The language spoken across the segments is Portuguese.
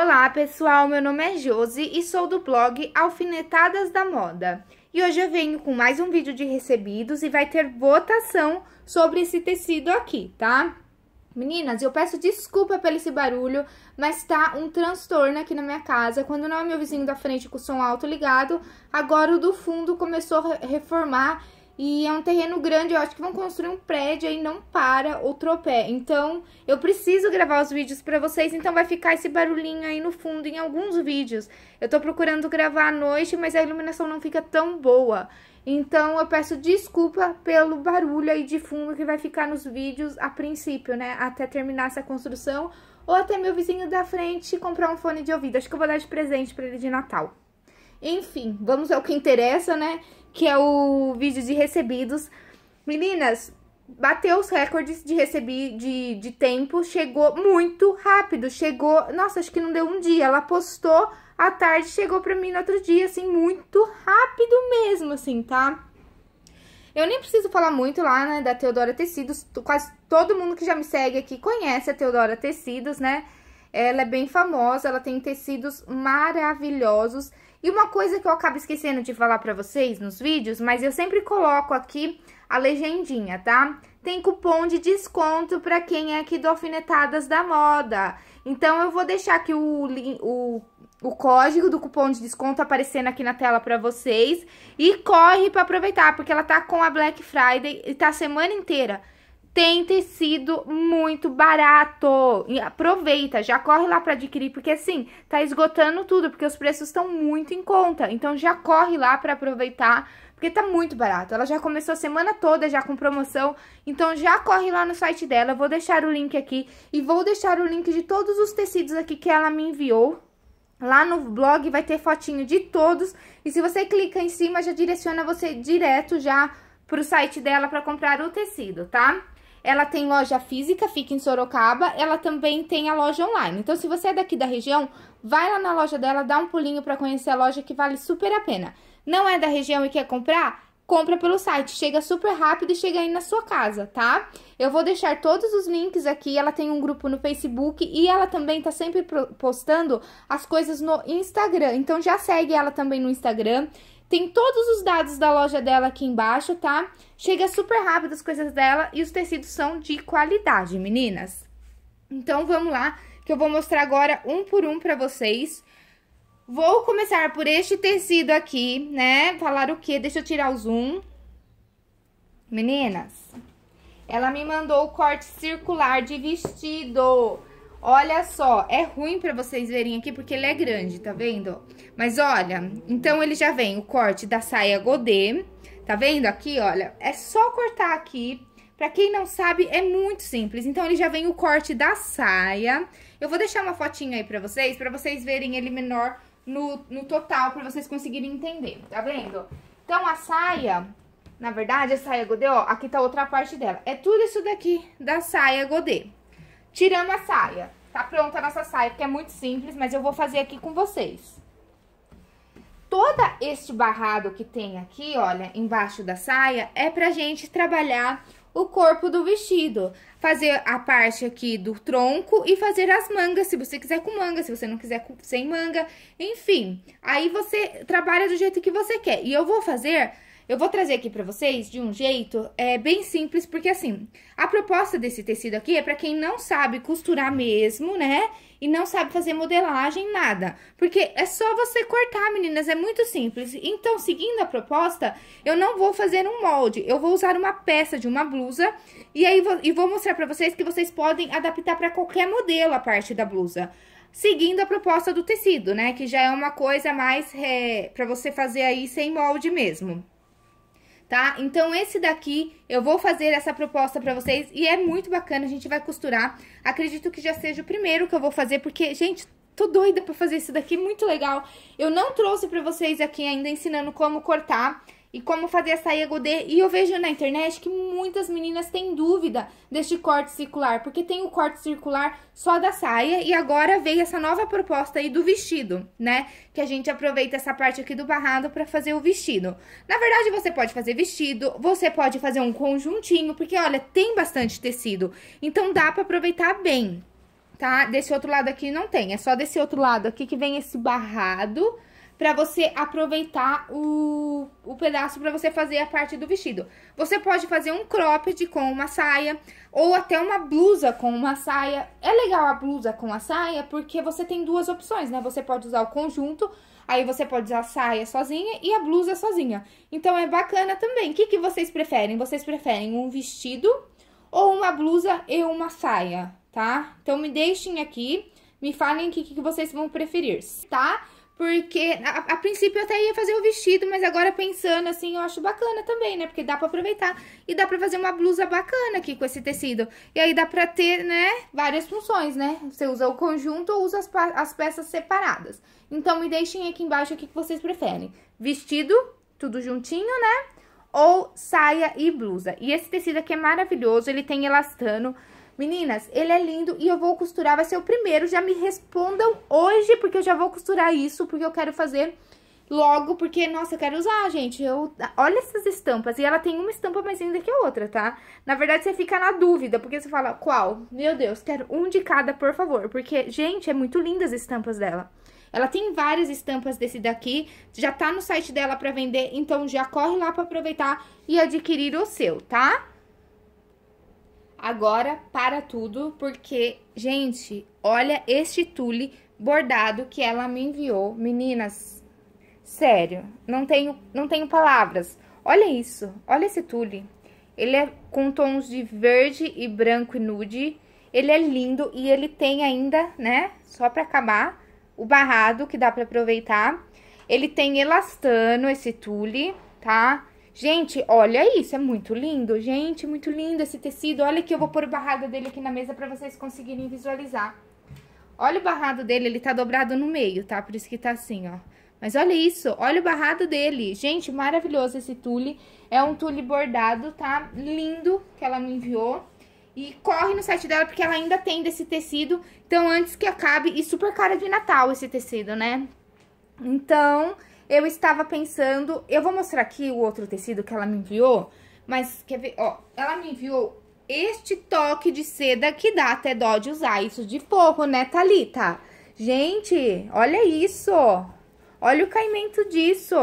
Olá pessoal, meu nome é Josi e sou do blog Alfinetadas da Moda. E hoje eu venho com mais um vídeo de recebidos e vai ter votação sobre esse tecido aqui, tá? Meninas, eu peço desculpa pelo esse barulho, mas tá um transtorno aqui na minha casa. Quando não é meu vizinho da frente com o som alto ligado, agora o do fundo começou a reformar e é um terreno grande, eu acho que vão construir um prédio aí, não para o tropé. Então, eu preciso gravar os vídeos pra vocês, então vai ficar esse barulhinho aí no fundo em alguns vídeos. Eu tô procurando gravar à noite, mas a iluminação não fica tão boa. Então, eu peço desculpa pelo barulho aí de fundo que vai ficar nos vídeos a princípio, né? Até terminar essa construção. Ou até meu vizinho da frente comprar um fone de ouvido. Acho que eu vou dar de presente pra ele de Natal. Enfim, vamos ao que interessa, né? Que é o vídeo de recebidos. Meninas, bateu os recordes de receber de, de tempo, chegou muito rápido, chegou, nossa, acho que não deu um dia, ela postou à tarde, chegou pra mim no outro dia, assim, muito rápido mesmo, assim, tá? Eu nem preciso falar muito lá, né, da Teodora Tecidos, quase todo mundo que já me segue aqui conhece a Teodora Tecidos, né? Ela é bem famosa, ela tem tecidos maravilhosos, e uma coisa que eu acabo esquecendo de falar pra vocês nos vídeos, mas eu sempre coloco aqui a legendinha, tá? Tem cupom de desconto pra quem é aqui do Alfinetadas da Moda. Então, eu vou deixar aqui o, o, o código do cupom de desconto aparecendo aqui na tela pra vocês. E corre pra aproveitar, porque ela tá com a Black Friday e tá a semana inteira tem tecido muito barato. E aproveita, já corre lá para adquirir, porque assim, tá esgotando tudo, porque os preços estão muito em conta. Então já corre lá para aproveitar, porque tá muito barato. Ela já começou a semana toda já com promoção, então já corre lá no site dela. Vou deixar o link aqui e vou deixar o link de todos os tecidos aqui que ela me enviou. Lá no blog vai ter fotinho de todos, e se você clica em cima, já direciona você direto já pro site dela para comprar o tecido, tá? Ela tem loja física, fica em Sorocaba, ela também tem a loja online. Então, se você é daqui da região, vai lá na loja dela, dá um pulinho para conhecer a loja que vale super a pena. Não é da região e quer comprar? Compra pelo site, chega super rápido e chega aí na sua casa, tá? Eu vou deixar todos os links aqui, ela tem um grupo no Facebook e ela também tá sempre postando as coisas no Instagram. Então já segue ela também no Instagram. Tem todos os dados da loja dela aqui embaixo, tá? Chega super rápido as coisas dela e os tecidos são de qualidade, meninas. Então, vamos lá, que eu vou mostrar agora um por um pra vocês. Vou começar por este tecido aqui, né? Falar o quê? Deixa eu tirar o zoom. Meninas, ela me mandou o corte circular de vestido. Olha só, é ruim pra vocês verem aqui porque ele é grande, tá vendo? Mas olha, então ele já vem o corte da saia godê, tá vendo aqui, olha? É só cortar aqui, pra quem não sabe, é muito simples. Então ele já vem o corte da saia. Eu vou deixar uma fotinha aí pra vocês, pra vocês verem ele menor no, no total, pra vocês conseguirem entender, tá vendo? Então a saia, na verdade, a saia godê, ó, aqui tá outra parte dela. É tudo isso daqui da saia godê. Tiramos a saia. Tá pronta a nossa saia, porque é muito simples, mas eu vou fazer aqui com vocês. Toda este barrado que tem aqui, olha, embaixo da saia, é pra gente trabalhar o corpo do vestido. Fazer a parte aqui do tronco e fazer as mangas, se você quiser com manga, se você não quiser sem manga, enfim. Aí você trabalha do jeito que você quer. E eu vou fazer eu vou trazer aqui pra vocês de um jeito é, bem simples, porque assim, a proposta desse tecido aqui é pra quem não sabe costurar mesmo, né? E não sabe fazer modelagem, nada. Porque é só você cortar, meninas, é muito simples. Então, seguindo a proposta, eu não vou fazer um molde, eu vou usar uma peça de uma blusa e aí vou, e vou mostrar pra vocês que vocês podem adaptar pra qualquer modelo a parte da blusa seguindo a proposta do tecido, né? Que já é uma coisa mais é, para você fazer aí sem molde mesmo tá? Então, esse daqui, eu vou fazer essa proposta pra vocês e é muito bacana, a gente vai costurar. Acredito que já seja o primeiro que eu vou fazer, porque, gente, tô doida pra fazer isso daqui, muito legal. Eu não trouxe pra vocês aqui ainda ensinando como cortar e como fazer a saia. E eu vejo na internet que muitas meninas têm dúvida deste corte circular, porque tem o corte circular só da saia e agora veio essa nova proposta aí do vestido, né? Que a gente aproveita essa parte aqui do barrado para fazer o vestido. Na verdade, você pode fazer vestido, você pode fazer um conjuntinho, porque olha, tem bastante tecido, então dá para aproveitar bem tá? Desse outro lado aqui não tem, é só desse outro lado aqui que vem esse barrado pra você aproveitar o, o pedaço pra você fazer a parte do vestido. Você pode fazer um cropped com uma saia ou até uma blusa com uma saia. É legal a blusa com a saia porque você tem duas opções, né? Você pode usar o conjunto, aí você pode usar a saia sozinha e a blusa sozinha. Então, é bacana também. O que, que vocês preferem? Vocês preferem um vestido ou uma blusa e uma saia, tá? Então, me deixem aqui, me falem o que, que vocês vão preferir, tá? Porque a, a, princípio eu até ia fazer o vestido, mas agora pensando assim, eu acho bacana também, né? Porque dá pra aproveitar. E dá pra fazer uma blusa bacana aqui com esse tecido. E aí dá pra ter, né, várias funções, né? Você usa o conjunto ou usa as, as peças separadas. Então me deixem aqui embaixo o que vocês preferem. Vestido, tudo juntinho, né? Ou saia e blusa. E esse tecido aqui é maravilhoso, ele tem elastano. Meninas, ele é lindo e eu vou costurar, vai ser o primeiro. Já me respondam hoje, porque eu já vou costurar isso, porque eu quero fazer logo, porque, nossa, eu quero usar, gente. Eu, olha essas estampas. E ela tem uma estampa mais linda que a outra, tá? Na verdade, você fica na dúvida, porque você fala, qual? Meu Deus, quero um de cada, por favor. Porque, gente, é muito linda as estampas dela. Ela tem várias estampas desse daqui, já tá no site dela pra vender, então já corre lá pra aproveitar e adquirir o seu, tá? Agora, para tudo, porque, gente, olha este tule bordado que ela me enviou. Meninas, sério, não tenho, não tenho palavras. Olha isso, olha esse tule. Ele é com tons de verde e branco e nude. Ele é lindo e ele tem ainda, né, só pra acabar, o barrado que dá pra aproveitar. Ele tem elastano, esse tule, tá? Gente, olha isso, é muito lindo. Gente, muito lindo esse tecido. Olha aqui, eu vou pôr o barrado dele aqui na mesa pra vocês conseguirem visualizar. Olha o barrado dele, ele tá dobrado no meio, tá? Por isso que tá assim, ó. Mas olha isso, olha o barrado dele. Gente, maravilhoso esse tule. É um tule bordado, tá? Lindo, que ela me enviou. E corre no site dela, porque ela ainda tem desse tecido. Então, antes que acabe, e super cara de Natal esse tecido, né? Então, eu estava pensando... Eu vou mostrar aqui o outro tecido que ela me enviou, mas quer ver? Ó, ela me enviou este toque de seda que dá até dó de usar isso de forro, né, Thalita? Gente, olha isso! Olha o caimento disso!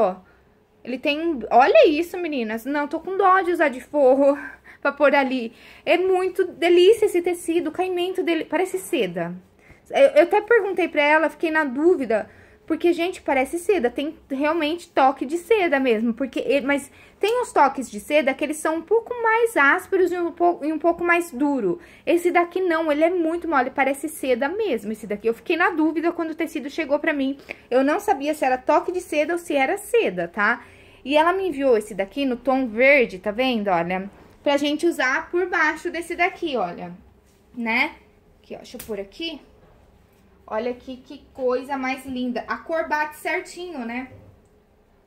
Ele tem... Olha isso, meninas! Não, tô com dó de usar de forro pra pôr ali. É muito delícia esse tecido, o caimento dele... Parece seda. Eu, eu até perguntei pra ela, fiquei na dúvida porque, gente, parece seda. Tem realmente toque de seda mesmo. porque Mas tem uns toques de seda que eles são um pouco mais ásperos e um pouco, e um pouco mais duro. Esse daqui não, ele é muito mole, parece seda mesmo esse daqui. Eu fiquei na dúvida quando o tecido chegou pra mim. Eu não sabia se era toque de seda ou se era seda, tá? E ela me enviou esse daqui no tom verde, tá vendo? Olha, pra gente usar por baixo desse daqui, olha. Né? Aqui, ó, deixa eu pôr aqui. Olha aqui que coisa mais linda. A cor bate certinho, né?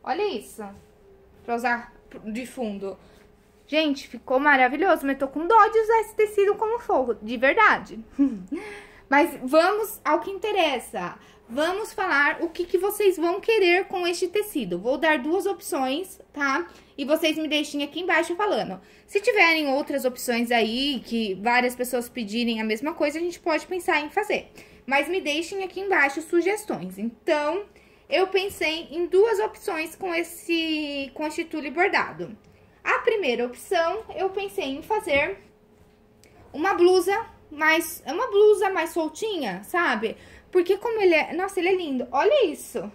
Olha isso. Pra usar de fundo. Gente, ficou maravilhoso, mas tô com dó de usar esse tecido como fogo, de verdade. mas vamos ao que interessa. Vamos falar o que, que vocês vão querer com este tecido. Vou dar duas opções, tá? E vocês me deixem aqui embaixo falando. Se tiverem outras opções aí, que várias pessoas pedirem a mesma coisa, a gente pode pensar em fazer mas me deixem aqui embaixo sugestões. Então, eu pensei em duas opções com esse com tule bordado. A primeira opção, eu pensei em fazer uma blusa mais, uma blusa mais soltinha, sabe? Porque como ele é, nossa, ele é lindo, olha isso.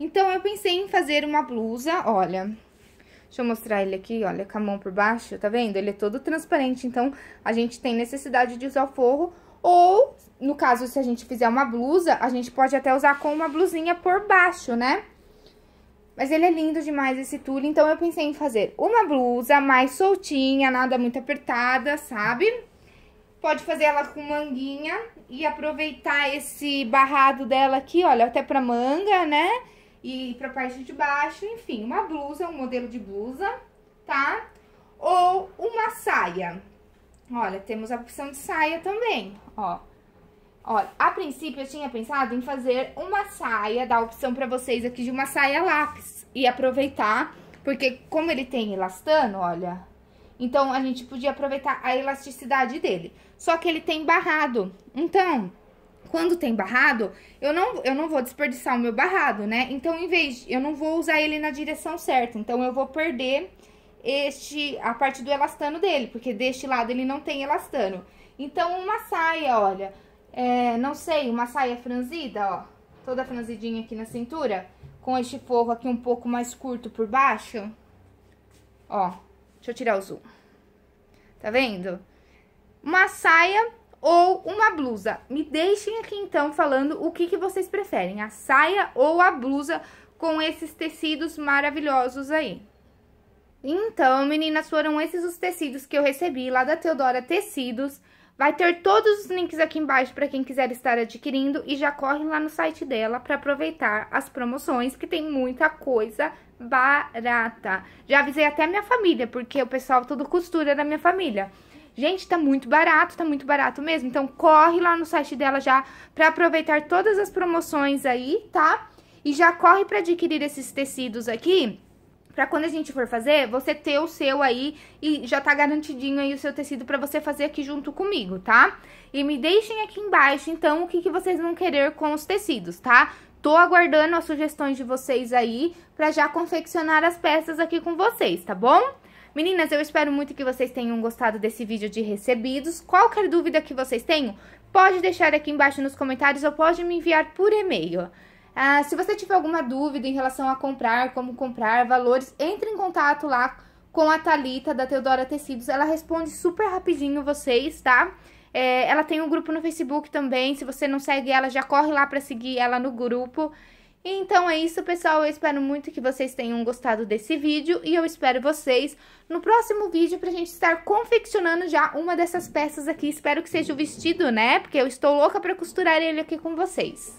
Então, eu pensei em fazer uma blusa, olha, Deixa eu mostrar ele aqui, olha, com a mão por baixo, tá vendo? Ele é todo transparente, então a gente tem necessidade de usar o forro ou, no caso, se a gente fizer uma blusa, a gente pode até usar com uma blusinha por baixo, né? Mas ele é lindo demais esse tule, então eu pensei em fazer uma blusa mais soltinha, nada muito apertada, sabe? Pode fazer ela com manguinha e aproveitar esse barrado dela aqui, olha, até pra manga, né? E pra parte de baixo, enfim, uma blusa, um modelo de blusa, tá? Ou uma saia. Olha, temos a opção de saia também, ó. Olha, a princípio eu tinha pensado em fazer uma saia, dar a opção pra vocês aqui de uma saia lápis. E aproveitar, porque como ele tem elastano, olha, Então, a gente podia aproveitar a elasticidade dele. Só que ele tem barrado. Então, quando tem barrado, eu não, eu não vou desperdiçar o meu barrado, né? Então, em vez de, eu não vou usar ele na direção certa. Então, eu vou perder este, a parte do elastano dele, porque deste lado ele não tem elastano. Então, uma saia, olha, é, não sei, uma saia franzida, ó, toda franzidinha aqui na cintura, com este forro aqui um pouco mais curto por baixo. Ó, deixa eu tirar o zoom. Tá vendo? Uma saia ou uma blusa. Me deixem aqui, então, falando o que, que vocês preferem, a saia ou a blusa com esses tecidos maravilhosos aí. Então, meninas, foram esses os tecidos que eu recebi lá da Teodora Tecidos. Vai ter todos os links aqui embaixo para quem quiser estar adquirindo e já corre lá no site dela para aproveitar as promoções, que tem muita coisa barata. Já avisei até minha família, porque o pessoal tudo costura da minha família. Gente, tá muito barato, tá muito barato mesmo. Então, corre lá no site dela já para aproveitar todas as promoções aí, tá? E já corre para adquirir esses tecidos aqui Pra quando a gente for fazer, você ter o seu aí e já tá garantidinho aí o seu tecido pra você fazer aqui junto comigo, tá? E me deixem aqui embaixo, então, o que, que vocês vão querer com os tecidos, tá? Tô aguardando as sugestões de vocês aí pra já confeccionar as peças aqui com vocês, tá bom? Meninas, eu espero muito que vocês tenham gostado desse vídeo de recebidos. Qualquer dúvida que vocês tenham, pode deixar aqui embaixo nos comentários ou pode me enviar por e-mail. Ah, se você tiver alguma dúvida em relação a comprar, como comprar, valores, entre em contato lá com a Talita da Teodora Tecidos. Ela responde super rapidinho vocês, tá? É, ela tem um grupo no Facebook também. Se você não segue ela, já corre lá para seguir ela no grupo. Então é isso, pessoal. Eu espero muito que vocês tenham gostado desse vídeo e eu espero vocês no próximo vídeo pra gente estar confeccionando já uma dessas peças aqui. Espero que seja o vestido, né? Porque eu estou louca pra costurar ele aqui com vocês.